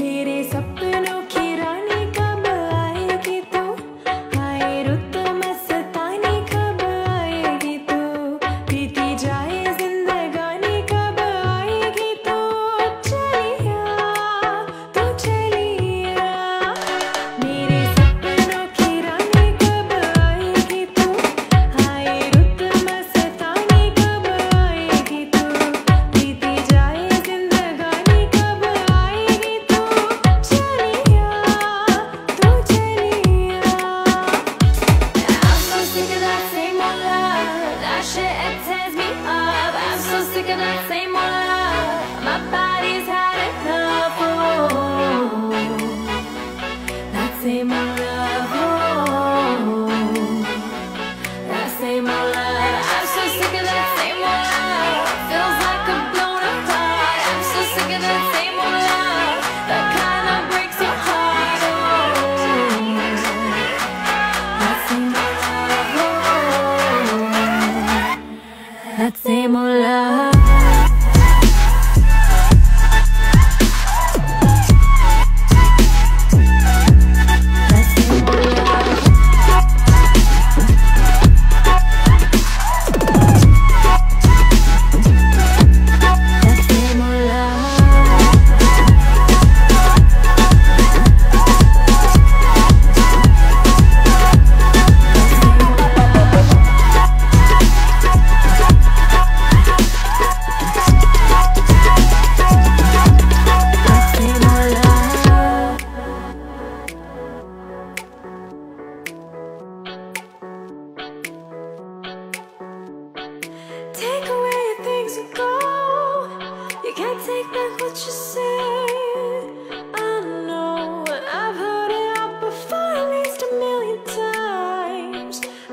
मेरे सब sick of that same one. same old love